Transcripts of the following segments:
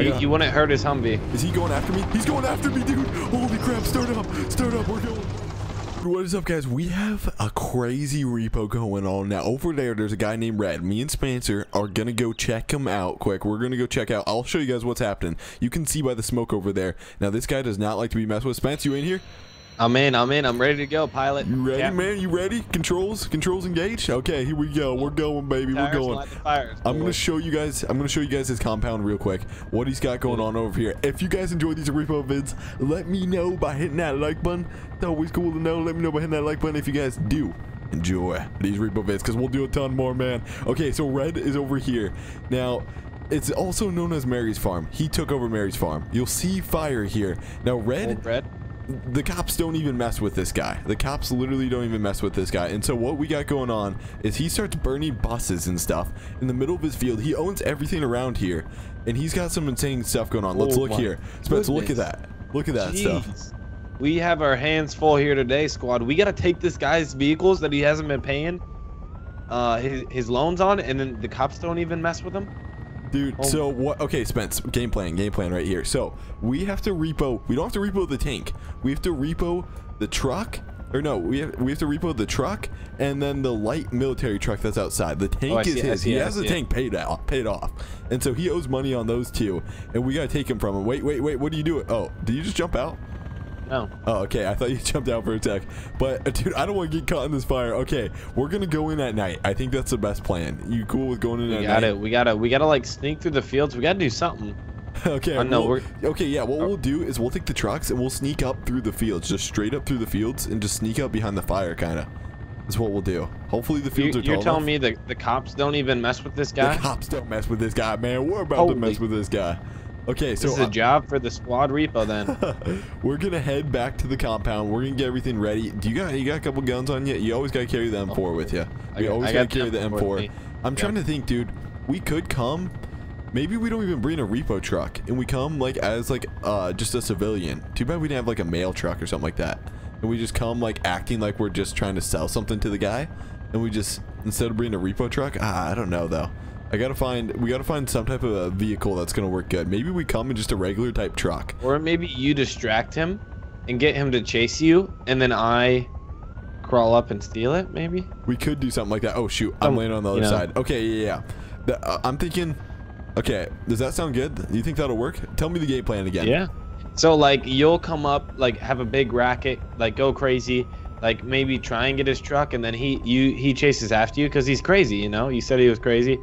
You, wouldn't hurt his Humvee. Is he going after me? He's going after me, dude. Holy crap. Start up. Start up. We're going. What is up, guys? We have a crazy repo going on now. Over there, there's a guy named Red. Me and Spencer are going to go check him out quick. We're going to go check out. I'll show you guys what's happening. You can see by the smoke over there. Now, this guy does not like to be messed with. Spence, you in here? I'm in. I'm in. I'm ready to go, pilot. You ready, Yeah. man? You ready? Controls? Controls engaged? Okay, here we go. We're going, baby. We're going. light fires. I'm gonna show you guys. I'm gonna show you guys his compound real quick. What he's got going on over here. If you guys enjoy these repo vids, let me know by hitting that like button. It's always cool to know. Let me know by hitting that like button if you guys do enjoy these repo vids, because we'll do a ton more, man. Okay, so Red is over here now. It's also known as Mary's farm. He took over Mary's farm. You'll see fire here. Now, Red Old red. The cops don't even mess with this guy. The cops literally don't even mess with this guy. And so what we got going on is he starts burning buses and stuff in the middle of his field. He owns everything around here, and he's got some insane stuff going on. Let's Oh look my here. Spence, look at that. Look at that stuff. We have our hands full here today, squad. We gotta take this guy's vehicles that he hasn't been paying uh, his, his loans on, and then the cops don't even mess with him. Dude, Oh. so what? Okay, Spence, game plan, game plan right here. So we have to repo. We don't have to repo the tank. We have to repo the truck. Or no, we have we have to repo the truck and then the light military truck that's outside. The tank Oh, is see his. see He has the tank paid out, paid off, and so he owes money on those two, and we gotta take him from him. Wait, wait, wait. What do you doing? Oh, did you just jump out? No. Oh, okay. I thought you jumped out for a sec. But, uh, dude, I don't want to get caught in this fire. Okay, we're going to go in at night. I think that's the best plan. You cool with going in We at gotta, night? we gotta, we gotta like sneak through the fields. We gotta do something. okay. I know, we'll- we're- okay, yeah. What we'll do is we'll take the trucks and we'll sneak up through the fields. Just straight up through the fields and just sneak up behind the fire, kind of. That's what we'll do. Hopefully the You, fields are you're telling enough. me the the cops don't even mess with this guy? The cops don't mess with this guy, man. We're about to mess with this guy. Okay, so this is a job for the squad repo then. we're gonna head back to the compound. We're gonna get everything ready. Do you got you got a couple guns on you? You always gotta carry the M4 with you. Got- always I gotta carry the M4 with M4. I'm Yeah. trying to think, dude. We could come. Maybe we don't even bring a repo truck, and we come like as like uh just a civilian. Too bad we didn't have like a mail truck or something like that. And we just come like acting like we're just trying to sell something to the guy, and we just instead of bringing a repo truck. Ah, I don't know though. I gotta find. We gotta find some type of a vehicle that's gonna work good. Maybe we come in just a regular type truck. Or maybe you distract him and get him to chase you, and then I crawl up and steal it. Maybe. We could do something like that. Oh shoot, I'm Um, laying on the other know. side. Okay, yeah, yeah. The- uh, I'm thinking. Okay, does that sound good? Do you think that'll work? Tell me the game plan again. Yeah. So like you'll come up, like have a big racket, like go crazy, like maybe try and get his truck, and then he you he chases after you because he's crazy. You know, you said he was crazy,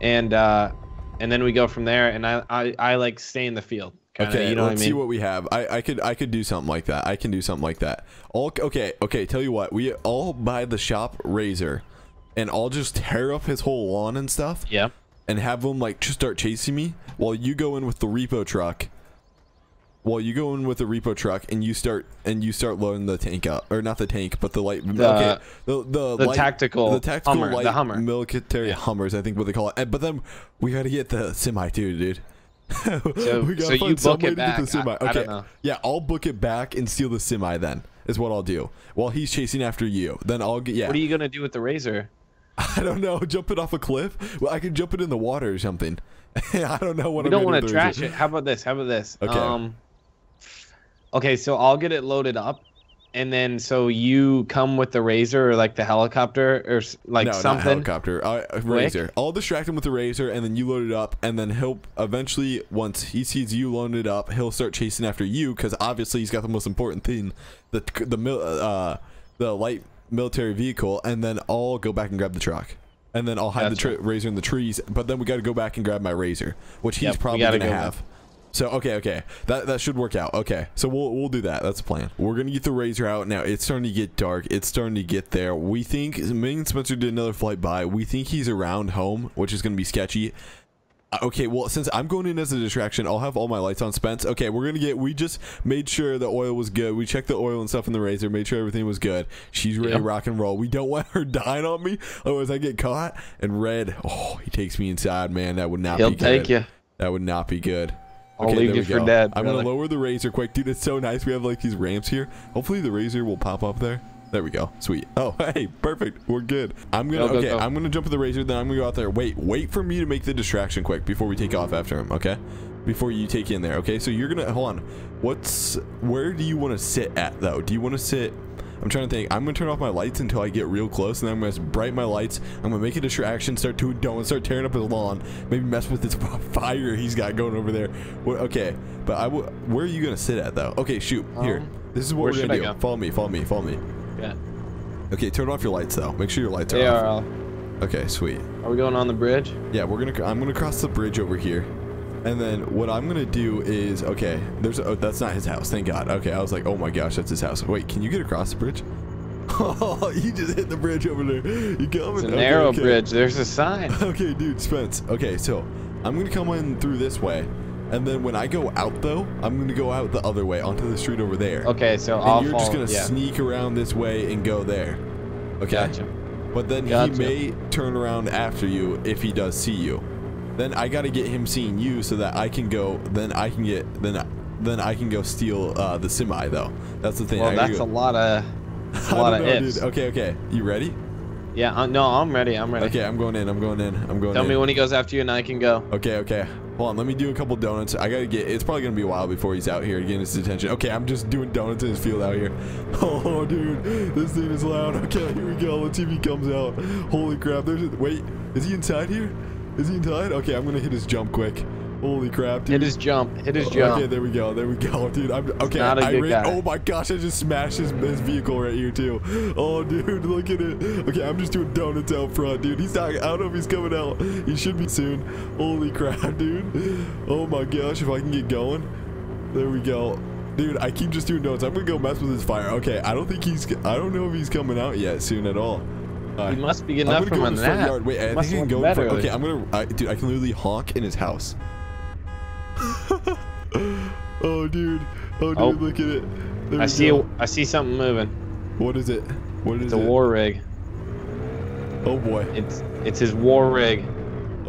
and uh, and then we go from there, and I I, I like stay in the field. Kinda, Okay, you know let's what I see what we have. I, I could I could do something like that. I can do something like that. All okay, okay. Tell you what, we all buy the shop razor, and I'll just tear up his whole lawn and stuff, yeah. and have him like just start chasing me while you go in with the repo truck. While you go in with the repo truck and you start and you start loading the tank up, or not the tank, but the light. okay, the the, the light- tactical the tactical Hummer, the light Hummer. military Yeah. Hummers, I think what they call it. And- But then we got to get the semi too, dude. So- we gotta so you find some book way it to get the back. semi. I- Okay, I don't know. yeah, I'll book it back and steal the semi. Then is what I'll do. While he's chasing after you, then I'll get yeah. What are you gonna do with the razor? I don't know. Jump it off a cliff. Well, I could jump it in the water or something. I don't know what We I'm don't gonna want to trash it. How about this? How about this? Okay. Um, okay, so I'll get it loaded up, and then so you come with the razor or like the helicopter or like no, not something. helicopter. Uh, razor. I'll distract him with the razor, and then you load it up, and then he'll eventually, once he sees you load it up, he'll start chasing after you because obviously he's got the most important thing, the the mil- uh the light military vehicle, and then I'll go back and grab the truck. And then I'll hide That's the tra- razor in the trees, but then we got to go back and grab my razor, which he's Yep, probably gonna go have. So okay, okay, that that should work out. Okay, so we'll we'll do that. That's the plan. We're gonna get the razor out now. It's starting to get dark. It's starting to get there. We think me and Spencer did another flight by. We think he's around home, which is gonna be sketchy. Uh, Okay, well, since I'm going in as a distraction, I'll have all my lights on Spence. Okay, we're gonna get. We just made sure the oil was good. We checked the oil and stuff in the razor, made sure everything was good. She's ready to rock and roll. We don't want her dying on me, otherwise I get caught. And Red, oh, he takes me inside, man. That would not He'll be take good. you. That would not be good. I'll leave there you for dead, I'm brother. gonna lower the razor quick, dude. It's so nice. We have like these ramps here. Hopefully the razor will pop up there. There we go. Sweet. Oh, hey, perfect. We're good. I'm gonna Go, go, okay. go. I'm gonna jump with the razor. Then I'm gonna go out there. Wait, wait for me to make the distraction quick before we take off after him. Okay. before you take in there. Okay, so you're gonna hold on. What's where do you want to sit at though? Do you want to sit? I'm trying to think. I'm gonna turn off my lights until I get real close, and then I'm gonna brighten my lights. I'm gonna make a distraction, start doing don't start tearing up his lawn, maybe mess with this fire he's got going over there. What, okay, but I w- where are you gonna sit at though? Okay, shoot here. Um, This is what we're gonna do. go? Follow me, follow me, follow me. Yeah. Okay, turn off your lights though. Make sure your lights are off. ARL. Okay, sweet. Are we going on the bridge? Yeah, we're gonna. I'm gonna cross the bridge over here, and then what I'm gonna do is okay. There's. Oh, that's not his house. Thank God. Okay, I was like, oh my gosh, that's his house. Wait, can you get across the bridge? Oh, you just hit the bridge over there. You coming? It's a Okay, narrow okay. bridge. There's a sign. Okay, dude, Spence. Okay, so I'm gonna come in through this way, and then when I go out though, I'm gonna go out the other way onto the street over there. Okay, so And I'll you're just gonna yeah. sneak around this way and go there. Okay. Gotcha. But then Gotcha. he may turn around after you if he does see you. Then I got to get him seeing you so that I can go. Then I can get. Then then I can go steal uh, the semi though. That's the thing. Well, gotta that's a lot of a lot don't of ifs. dude. Okay, okay. You ready? Yeah. Uh, no, I'm ready. I'm ready. Okay, I'm going in. I'm going in. I'm going in. Tell in. me when he goes after you, and I can go. Okay, okay. Hold on, let me do a couple donuts. I gotta get. It's probably gonna be a while before he's out here getting his attention. Okay, I'm just doing donuts in his field out here. Oh, dude, this thing is loud. Okay, here we go. Let's see if he comes out. Holy crap! There's. A, wait, is he inside here? Is he inside? Okay, I'm gonna hit his jump quick. Holy crap, dude. Hit his jump. Hit his jump. Okay, there we go. There we go, dude. I'm okay. I ran-. Oh my gosh, I just smashed his, his vehicle right here too. Oh, dude, look at it. Okay, I'm just doing donuts out front, dude. He's not. I don't know if he's coming out. He should be soon. Holy crap, dude. Oh my gosh, if I can get going. There we go. Dude, I keep just doing donuts. I'm gonna go mess with his fire. Okay, I don't think he's. I don't know if he's coming out yet soon at all. He must be getting up from go a in his front nap. yard. Wait, I Must think I can go. In went front. Okay. I'm gonna. I, dude, I can literally honk in his house. oh, dude. Oh, dude, Oh. look at it. There I see. go. A, I see something moving. What is it? What is it? It's a war rig. Oh boy. It's it's his war rig.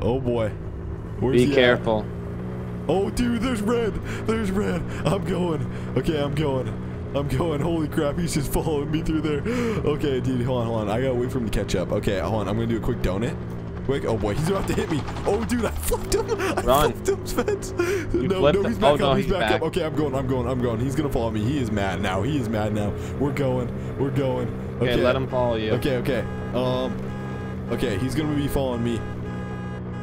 Oh boy. Where's Be he at? careful. Oh, dude, there's red. There's red. I'm going. Okay, I'm going. I'm going. Holy crap, he's just following me through there. Okay, dude, hold on, hold on. I gotta wait for him to catch up. Okay, hold on. I'm gonna do a quick donut. Quick. Oh boy, he's about to hit me. Oh, dude, I flipped him. I Run. flipped him, Spence. no, no, he's back Oh, up. no, he's, he's back, back. up. Okay, I'm going. I'm going. I'm going. He's gonna follow me. He is mad now. He is mad now. We're going. We're going. Okay, let him follow you. Okay, okay. Um. Okay, he's gonna be following me.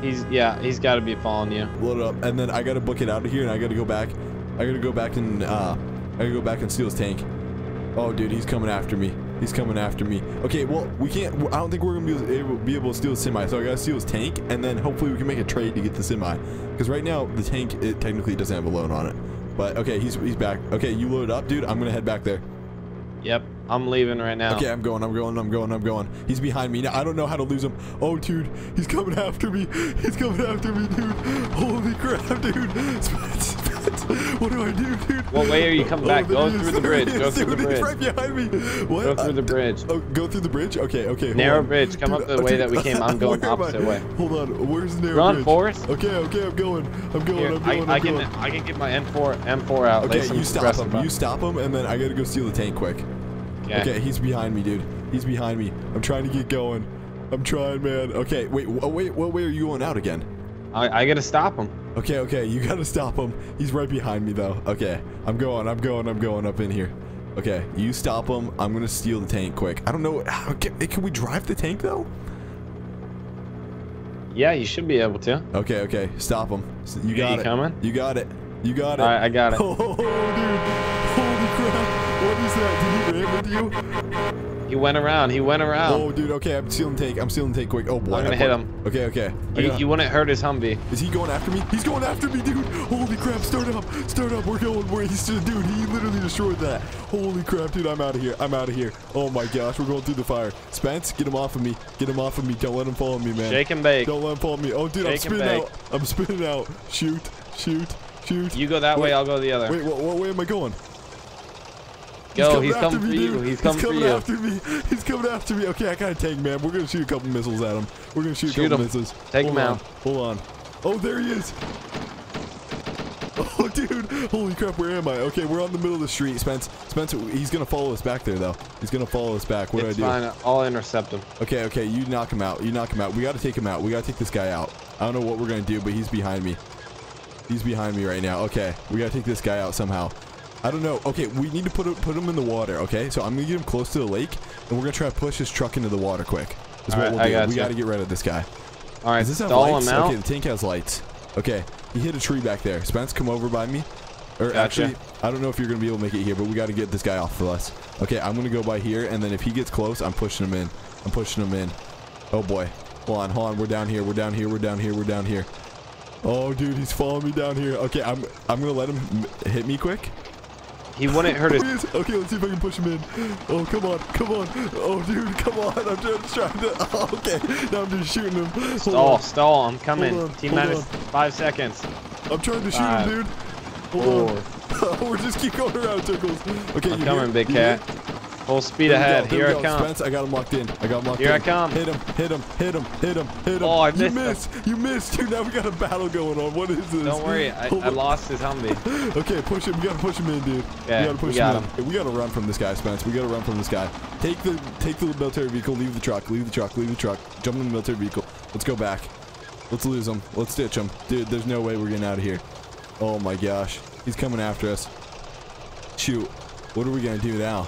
He's yeah. He's got to be following you. load it up, and then I gotta book it out of here, and I gotta go back. I gotta go back and uh, gotta go back and steal his tank. Oh, dude, he's coming after me. He's coming after me. Okay, well, we can't. I don't think we're gonna be able, be able to steal his semi. So I gotta steal his tank, and then hopefully we can make a trade to get the semi. Because right now the tank it technically doesn't have a load on it. But okay, he's he's back. Okay, you load up, dude. I'm gonna head back there. Yep. I'm leaving right now. Okay, I'm going, I'm going, I'm going, I'm going. He's behind me. Now, I don't know how to lose him. Oh, dude, he's coming after me. He's coming after me, dude. Holy crap, dude. Spence, Spence, what do I do, dude? What way are you coming back? there Go through the bridge, go through the dude, He's bridge. right behind me. What? Go through the Uh, bridge. Oh, go through the bridge? Okay, okay. Narrow on. bridge. Come up the uh, way that we came. I'm going I? opposite way. Hold on. Where's the narrow Run, bridge? Forrest. Okay, okay, I'm going. I'm going, Here, I'm going, I, I I'm can going. I can get my M4 M4 out. Okay, you stop him. You stop him, and then I gotta go steal the tank quick. Okay. Okay, he's behind me, dude. He's behind me. I'm trying to get going. I'm trying, man. Okay, wait, wh- oh, wait, what way are you going out again? I, I gotta stop him. Okay, okay, you gotta stop him. He's right behind me, though. Okay, I'm going, I'm going, I'm going up in here. Okay, you stop him. I'm gonna steal the tank quick. I don't know. Can, can we drive the tank, though? Yeah, you should be able to. Okay, okay, stop him. You got you it. coming? You got it. You got it. Right, I got it. Oh, dude. Holy crap. What is that? Did he ram into you? He went around. He went around. Oh, dude. Okay, I'm stealing tank. I'm stealing take quick. Oh boy. I'm gonna hit him. Okay, okay. You, you wouldn't hurt his Humvee. Is he going after me? He's going after me, dude. Holy crap! Start up, start up. We're going. Where he's just, dude. He literally destroyed that. Holy crap, dude. I'm out of here. I'm out of here. Oh my gosh, we're going through the fire. Spence, get him off of me. Get him off of me. Don't let him follow me, man. Shake and bake. Don't let him follow me. Oh, dude, I'm Shake spinning out. I'm spinning out. Shoot, shoot, shoot. You go that way. I'll go the other. Wait, what, what way am I going? He's after coming for me, you. dude. He's coming for coming you. after me. He's coming after me. Okay, I got a tank, man. We're gonna shoot a couple missiles at him. We're gonna shoot a couple him. missiles. Take Hold him on. out. Hold on. Oh, there he is. Oh, dude. Holy crap, where am I? Okay, we're on the middle of the street. Spence, Spence, he's gonna follow us back there, though. He's gonna follow us back. What it's do I do? fine. I'll intercept him. Okay, okay, you knock him out. You knock him out. We gotta take him out. We gotta take this guy out. I don't know what we're gonna do, but he's behind me. He's behind me right now. Okay, we gotta take this guy out somehow. I don't know. Okay, we need to put put him in the water. Okay, so I'm gonna get him close to the lake, and we're gonna try to push his truck into the water quick. That's All what right, we'll do. got we you. gotta get rid of this guy. All right, Does this have lights? him out. Okay, the tank has lights. Okay, he hit a tree back there. Spence, come over by me. Or Gotcha. actually, I don't know if you're gonna be able to make it here, but we gotta get this guy off of us. Okay, I'm gonna go by here, and then if he gets close, I'm pushing him in. I'm pushing him in. Oh boy. Hold on, hold on. We're down here. We're down here. We're down here. We're down here. Oh, dude, he's following me down here. Okay, I'm I'm gonna let him hit me quick. He wouldn't hurt his. Oh. Okay, let's see if I can push him in. Oh, come on, come on. Oh, dude, come on. I'm just trying to. Oh, okay, now I'm just shooting him. Hold Stall, on. stall. I'm coming. Hold on, T minus five seconds. I'm trying to shoot Five, him, dude. Hold on. We're just keep going around circles. Okay, I'm you coming, here? big cat. here? Full speed ahead. go, Here I come. Spence, I got him locked in. I got him locked Here in. I come. Hit him, hit him, hit him, hit him, hit him. Oh, I you missed him. You missed, dude. Now we got a battle going on. What is this? Don't worry, I, I lost his Humvee. Okay, push him. We gotta push him in, dude. Okay, we gotta push we got him in. We gotta run from this guy, Spence. We gotta run from this guy. Take the take the military vehicle. Leave the truck. Leave the truck. Leave the truck. Jump in the military vehicle. Let's go back. Let's lose him. Let's ditch him, dude. There's no way we're getting out of here. Oh my gosh, he's coming after us. Shoot. What are we gonna do now?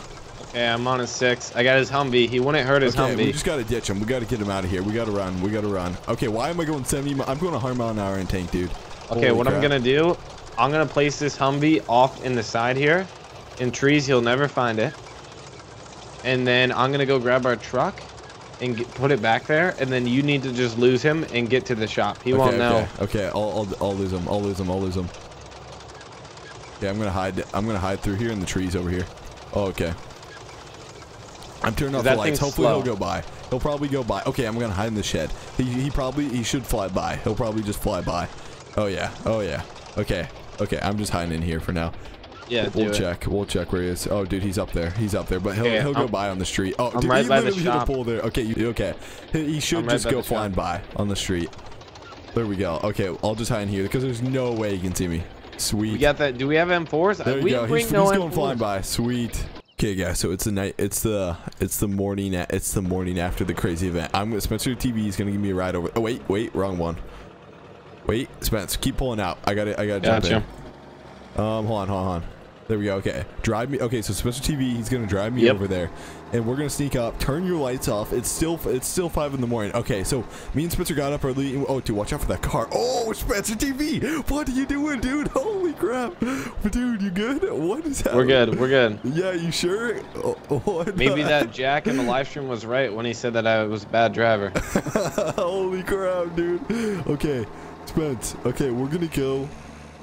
Okay, I'm on his six. I got his Humvee. He wouldn't hurt his Okay, we Humvee. just gotta ditch him. We gotta get him out of here. We gotta run. We gotta run. Okay, why am I going 70? mi- I'm going 100 mile an hour in tank, dude. Okay, Holy what I'm gonna do, I'm gonna place this Humvee off in the side here, in trees. He'll never find it. And then I'm gonna go grab our truck and get, put it back there. And then you need to just lose him and get to the shop. He okay, won't know. Okay, okay. I'll, I'll, I'll lose him. I'll lose him. I'll lose him. Yeah, I'm gonna hide. I'm gonna hide through here in the trees over here. Oh, okay. I'm turning off the lights. Hopefully slow. he'll go by. He'll probably go by. Okay, I'm gonna hide in the shed. He, he probably he should fly by. He'll probably just fly by. Oh yeah. Oh yeah. Okay. Okay. I'm just hiding in here for now. Yeah, We'll it. check. We'll check where he is. Oh, dude, he's up there. He's up there, but he'll Okay, he'll go I'm- by on the street. Oh, I'm dude, right he by the hit a shop. pole there. Okay, you, okay. He, he should I'm just by go the shop. flying by on the street. There we go. Okay, I'll just hide in here because there's no way he can see me. Sweet. We got that. Do we have M4s? There you go. bring He's, no he's going M4s. flying by. Sweet. Okay, guys. So it's the night. It's the it's the morning. It's the morning after the crazy event. I'm gonna Spencer TV is gonna give me a ride over. Oh wait, wait, wrong one. Wait, Spence, keep pulling out. I got it. I got to jump Gotcha. in. Um, hold on, hold on. There we go. Okay, drive me. Okay, so Spencer TV, he's gonna drive me Yep. over there, and we're gonna sneak up. Turn your lights off. It's still it's still five in the morning. Okay, so me and Spencer got up early. and- Oh, dude, watch out for that car. Oh, Spencer TV, what are you doing, dude? Holy crap, dude, you good? What is happening? We're good. We're good. Yeah, you sure? Oh, what Maybe that Jack in the live stream was right when he said that I was a bad driver. Holy crap, dude. Okay, Spence. Okay, we're gonna go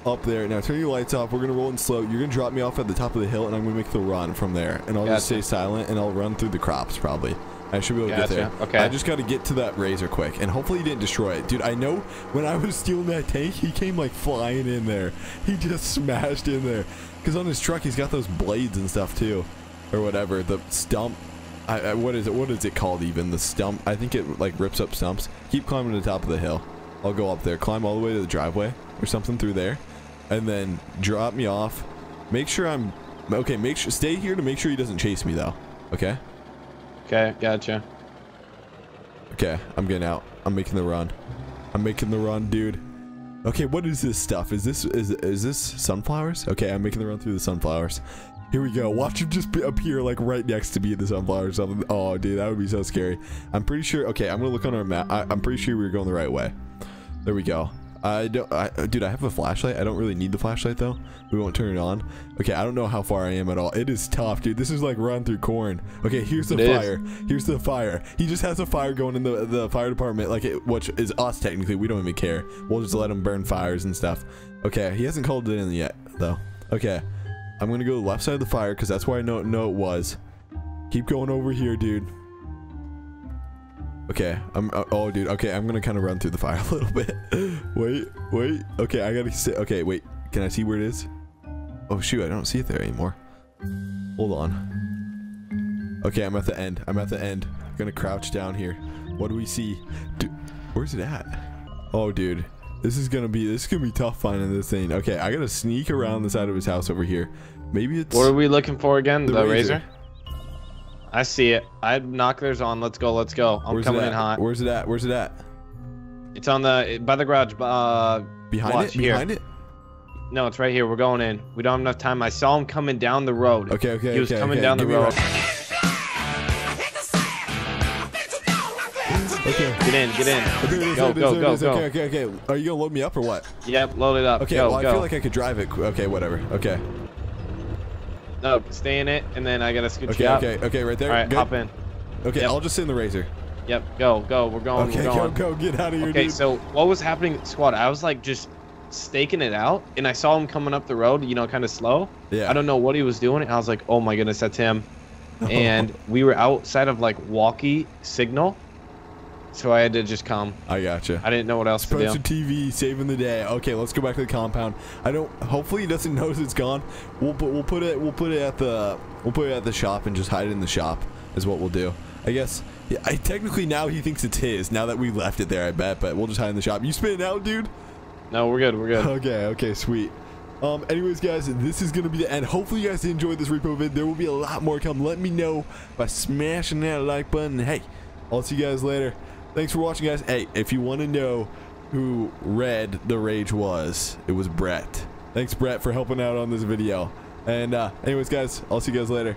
up there. Now turn your lights off. We're gonna roll in slow. You're gonna drop me off at the top of the hill, and I'm gonna make the run from there. And I'll just stay silent, and I'll run through the crops probably. I should be able to get Gotcha. there. Okay. I just got to get to that razor quick, and hopefully he didn't destroy it, dude. I know when I was stealing that tank, he came like flying in there. He just smashed in there, cause on his truck he's got those blades and stuff too, or whatever. The stump. I, I, what is it? What is it called even? The stump. I think it like rips up stumps. Keep climbing to the top of the hill. I'll go up there, climb all the way to the driveway or something through there, and then drop me off. Make sure I'm okay. Make sure stay here to make sure he doesn't chase me though. Okay. Okay, gotcha. Okay, I'm getting out. I'm making the run. I'm making the run, dude. Okay, what is this stuff? Is this is is this sunflowers? Okay, I'm making the run through the sunflowers. Here we go. Watch him just be appear like right next to me in the sunflowers. or Something. Oh, dude, that would be so scary. I'm pretty sure. Okay, I'm gonna look on our map. I, I'm pretty sure we were going the right way. There we go. I don't, I, dude. I have a flashlight. I don't really need the flashlight though. We won't turn it on. Okay, I don't know how far I am at all. It is tough, dude. This is like run through corn. Okay, here's the It is. fire. Here's the fire. He just has a fire going in the the fire department, like it, which is us technically. We don't even care. We'll just let him burn fires and stuff. Okay, he hasn't called it in yet though. Okay, I'm gonna go to the left side of the fire because that's where I know know it was. Keep going over here, dude. Okay, I'm. Uh, oh, dude. Okay, I'm gonna kind of run through the fire a little bit. Wait, wait. Okay, I gotta sit. Okay, wait. Can I see where it is? Oh shoot, I don't see it there anymore. Hold on. Okay, I'm at the end. I'm at the end. I'm gonna crouch down here. What do we see? Dude, where's it at? Oh, dude. This is gonna be this is gonna be tough finding this thing. Okay, I gotta sneak around the side of his house over here. Maybe it's What are we looking for again? The The, razor. razor. I see it. I knock theirs on. Let's go. Let's go. I'm where's coming in hot. Where's it at? Where's it at? It's on the by the garage. Uh, Behind it? here. Behind it? No, it's right here. We're going in. We don't have enough time. I saw him coming down the road. Okay, okay, He was okay, coming okay. down the Give a road. Okay. Get in, get in. Okay, Go, there it is, go, go, go. Okay, okay, okay. Are you gonna load me up or what? Yep, load it up. Okay, go, well, I feel like I could drive it. Okay, whatever. Okay. No, stay in it, and then I gotta scoot Okay, you up. Okay, okay, okay, right there. All right, Good? hop in. Okay, Yep. I'll just sit in the razor. Yep, go, go. We're going. Okay, we're go, going. go, go. get out of here, Okay, dude. so what was happening, squad? I was like just staking it out, and I saw him coming up the road, you know, kind of slow. Yeah. I don't know what he was doing. I was like, oh my goodness, that's him. Oh. And we were outside of like walkie signal, so I had to just come. I gotcha. I didn't know what else to Spencer do. TV saving the day. Okay, let's go back to the compound. I don't. Hopefully, he doesn't notice it's gone. We'll put we'll put it we'll put it at the we'll put it at the shop and just hide it in the shop. Is what we'll do. I guess. Yeah. I technically now he thinks it's his. Now that we left it there, I bet. But we'll just hide in the shop. You spin it out, dude. No, we're good. We're good. Okay, okay, sweet. Um, anyways, guys, this is gonna be the end. Hopefully, you guys enjoyed this repo vid. There will be a lot more come. Let me know by smashing that like button. Hey, I'll see you guys later. Thanks for watching, guys. Hey, if you want to know who Red the Rage was, it was Brett. Thanks, Brett, for helping out on this video. And uh, anyways, guys, I'll see you guys later.